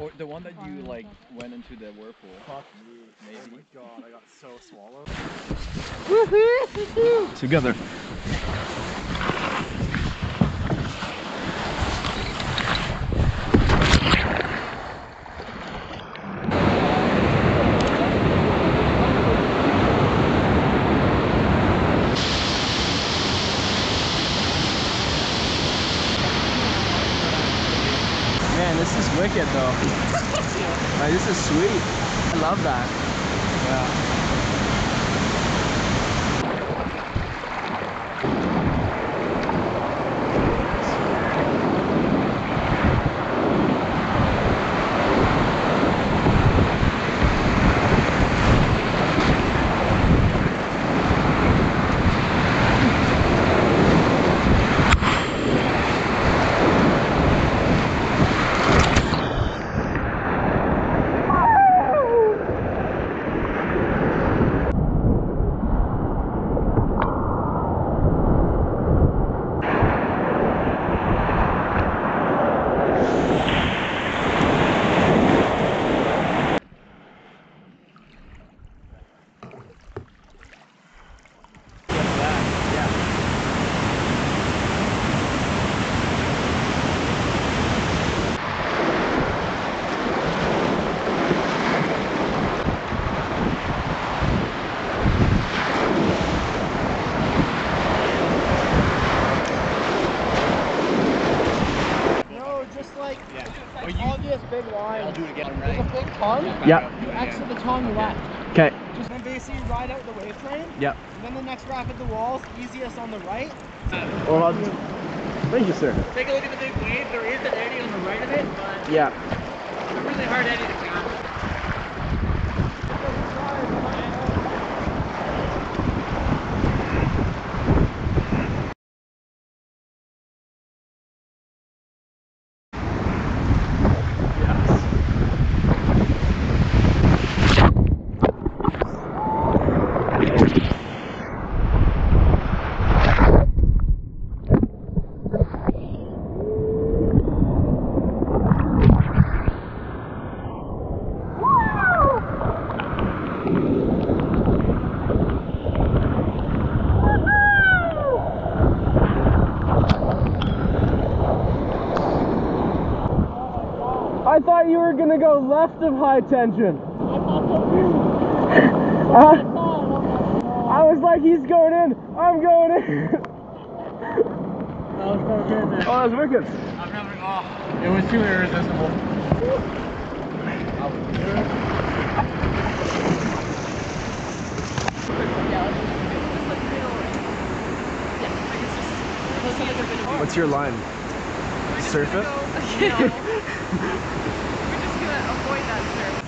Or the one that you like went into the whirlpool. Maybe. Oh my god, I got so swallowed. Together. Wicked though. Like, this is sweet. I love that. Yeah. No, just like Yeah. an obvious big line. I'll do it again, There's a big tongue. Yeah. You exit the tongue left. Okay. Just then basically ride out the wave train. Yep. And then the next rapid the walls, easiest on the right. Well, I'll. Thank you, sir. Take a look at the big wave. There is an eddy on the right of it, but Yeah. it's a really hard eddy to catch. I thought you were gonna go left of high tension. Uh, I was like, he's going in. I'm going in. That was so good, man. Oh, that's wicked. I'm having, oh, it was too irresistible. What's your line? Surf it? Avoid that surf.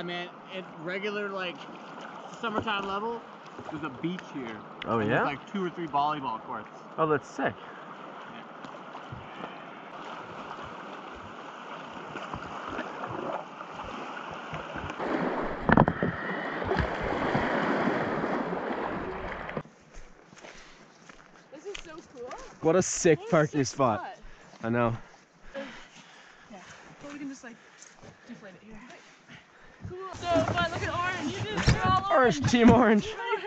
Yeah, man. At regular like summertime level, there's a beach here. Oh And yeah? There's like two or three volleyball courts. Oh, that's sick. This is so cool. What a sick What a parking sick spot. I know. But we can just like deflate it here. So fun. Look at orange. All Orange, team orange. orange.